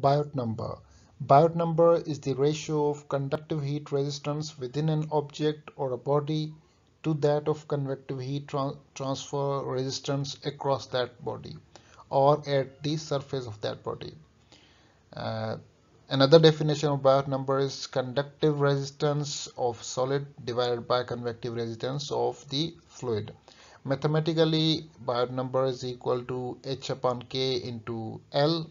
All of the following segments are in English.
Biot number. Biot number is the ratio of conductive heat resistance within an object or a body to that of convective heat tra transfer resistance across that body or at the surface of that body. Uh, another definition of Biot number is conductive resistance of solid divided by convective resistance of the fluid. Mathematically, Biot number is equal to H upon K into L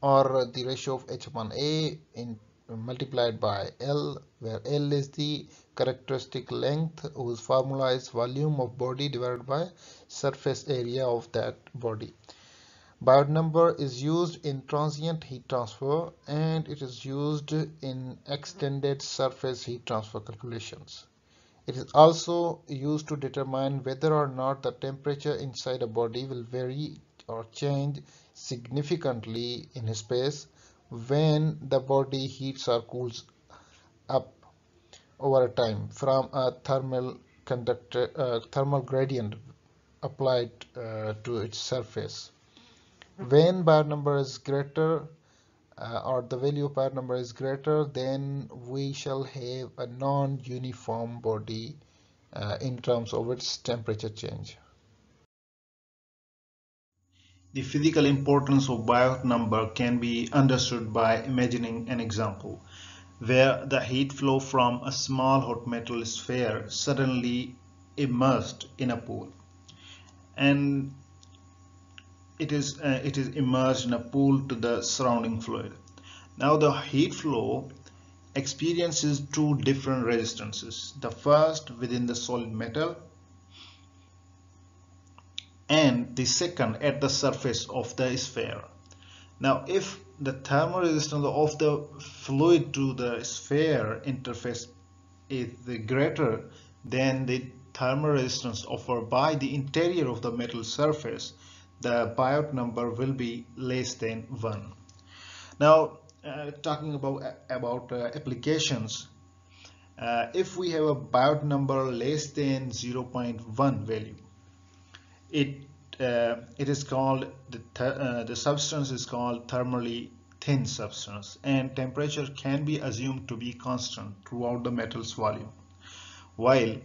or the ratio of h upon a in multiplied by L where L is the characteristic length whose formula is volume of body divided by surface area of that body. Biot number is used in transient heat transfer and it is used in extended surface heat transfer calculations. It is also used to determine whether or not the temperature inside a body will vary or change significantly in space when the body heats or cools up over time from a thermal conductor uh, thermal gradient applied uh, to its surface. When Biot number is greater uh, or the value of Biot number is greater then we shall have a non-uniform body uh, in terms of its temperature change the physical importance of Biot number can be understood by imagining an example where the heat flow from a small hot metal sphere suddenly immersed in a pool. And it is uh, it is immersed in a pool to the surrounding fluid. Now the heat flow experiences two different resistances. The first within the solid metal and the second at the surface of the sphere. Now if the thermal resistance of the fluid to the sphere interface is greater than the thermal resistance offered by the interior of the metal surface, the Biot number will be less than 1. Now uh, talking about, about uh, applications, uh, if we have a Biot number less than 0.1 value, it uh, it is called the th uh, the substance is called thermally thin substance and temperature can be assumed to be constant throughout the metal's volume. While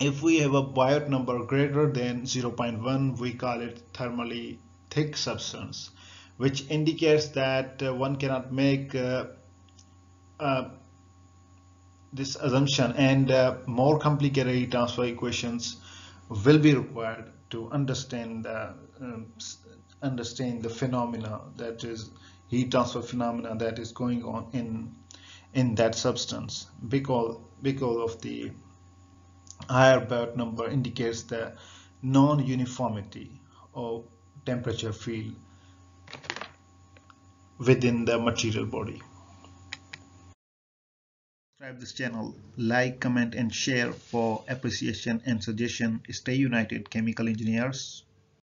if we have a Biot number greater than 0.1 we call it thermally thick substance which indicates that uh, one cannot make uh, uh, this assumption. And uh, more complicated transfer equations will be required to understand uh, um, understand the phenomena that is heat transfer phenomena that is going on in in that substance. Because because of the higher Biot number indicates the non-uniformity of temperature field within the material body subscribe this channel like comment and share for appreciation and suggestion. Stay united chemical engineers